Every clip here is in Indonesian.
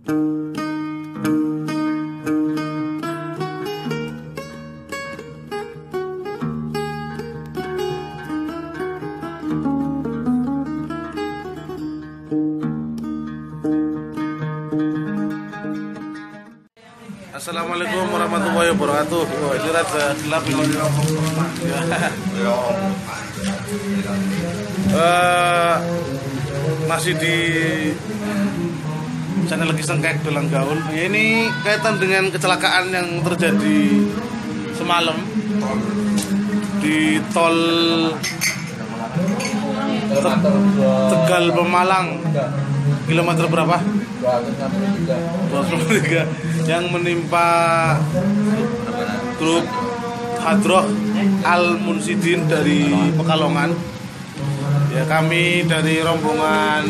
Assalamualaikum warahmatullahi wabarakatuh. Oh, ini rada gelap ini. uh, masih di channel Kiseng Kek Dolang Gaul. Ya, ini kaitan dengan kecelakaan yang terjadi semalam di tol Tegal Pemalang kilometer berapa? 263 yang menimpa grup Hadroh Al Munsidin dari Pekalongan. Ya kami dari rombongan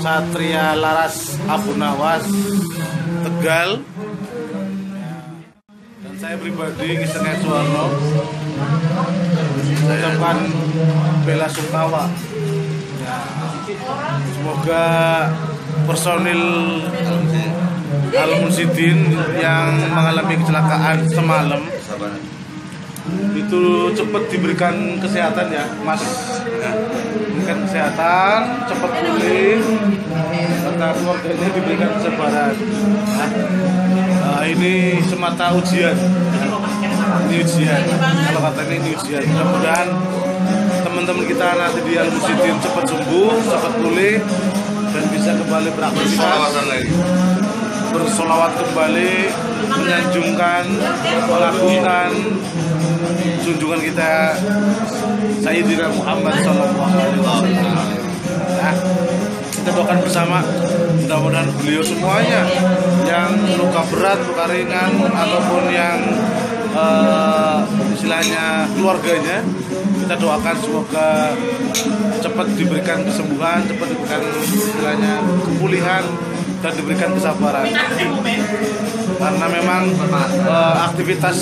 Satria Laras Abu Nawas Tegal. Dan saya pribadi Kisengnya Suwarno. Ucapkan bela sungkawa Ya, semoga personil Al Munsidin yang mengalami kecelakaan semalam itu cepat diberikan kesehatan ya mas. Ya, diberikan kesehatan cepat pulih. Serta keluarganya diberikan kesabaran. Ya. Nah, ini semata ujian. Ini ujian. Kalau kata ini, ujian. Mudah-mudahan teman-teman kita nanti di Al Musidin cepat sembuh cepat pulih dan bisa kembali beraktivitas. Bersolawat kembali menyanjungkan melakukan junjungan kita Sayyidina Muhammad Sallallahu Alaihi Wasallam. Nah, kita doakan bersama mudah-mudahan beliau semuanya yang luka berat, luka ringan ataupun yang uh, istilahnya keluarganya kita doakan semoga cepat diberikan kesembuhan, cepat diberikan istilahnya kepulihan dan diberikan kesabaran. Karena memang uh, aktivitas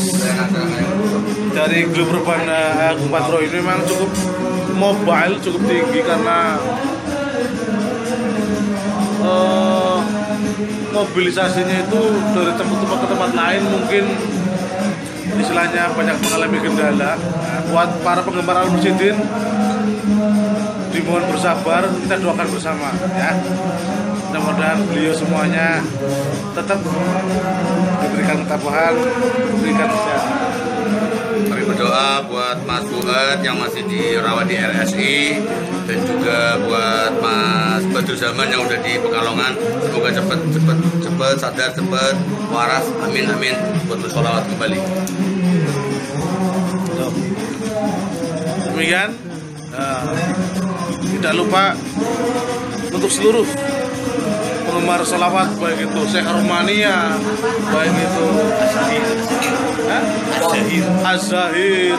dari grup urban uh, Kumpatro ini memang cukup mobile cukup tinggi karena uh, mobilisasinya itu dari tempat tempat ke tempat lain mungkin istilahnya banyak mengalami kendala. Buat para penggemar al dimohon bersabar kita doakan bersama ya mudah-mudahan beliau semuanya tetap diberikan ketabahan diberikan kesehatan kami berdoa buat Mas Buat yang masih dirawat di RSI dan juga buat Mas Badru Zaman yang udah di Pekalongan. Semoga cepat cepat cepat sadar cepat waras. Amin amin. Buat bersolawat kembali. Demikian uh, tidak lupa untuk seluruh penggemar selawat baik itu Syekh Romania baik itu Az-Zahir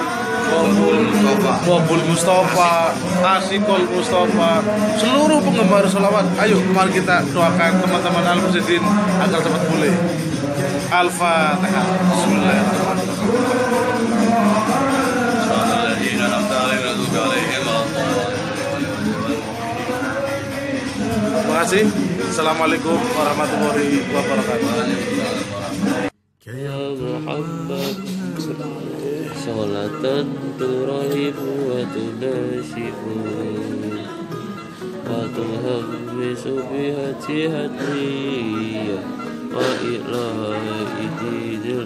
Wabul Mustafa. Asikol Mustafa seluruh penggemar selawat. Ayo mari kita doakan teman-teman al agar cepat pulih. Al-Fatihah. Terima kasih. Assalamualaikum warahmatullahi wabarakatuh. Salatan turahibu wa tunashibu Wa tuhammisu bihati hadriyah Wa dinil